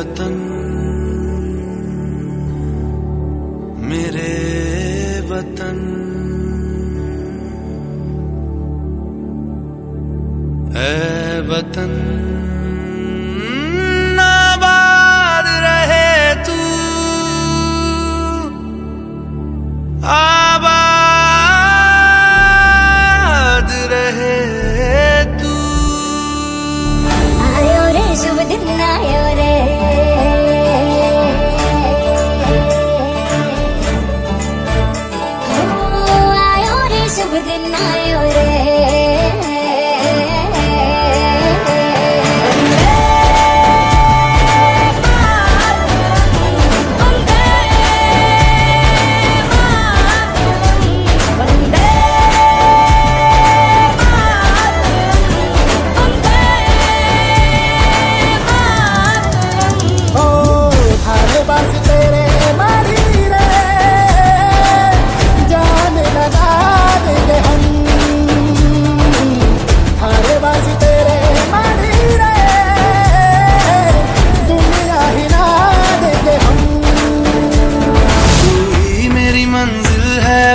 वतन मेरे वतन। ए वतन आबाद रहे तू। आबाद रहे तू। आयो रे, शुभ दिन आयो रे।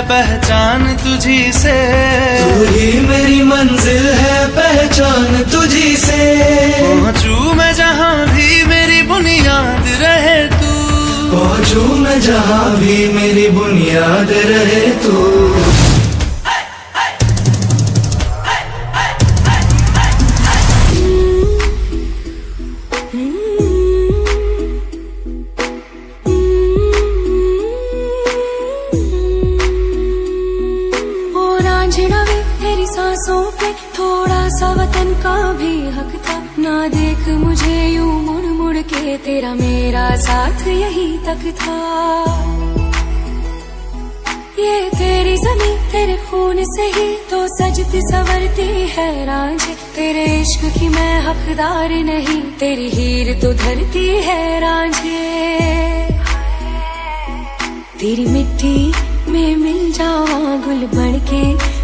पहचान तुझी से। तू ही मेरी मंजिल है पहचान तुझी से। पहुंचू मैं जहाँ भी मेरी बुनियाद रहे तू। पहुंचू मैं जहाँ भी मेरी बुनियाद रहे तू। रांझना वे तेरी सांसों पे। थोड़ा सा वतन का भी हक था। ना देख मुझे यूँ मुड़ मुड़ के। तेरा मेरा साथ यही तक था। ये तेरी जमी तेरे खून से ही तो सजती सवरती है रांझ। तेरे इश्क की मैं हकदार नहीं। तेरी हीर तो धरती है रांझे तेरी मिट्टी में मिल जावा गुल बन के।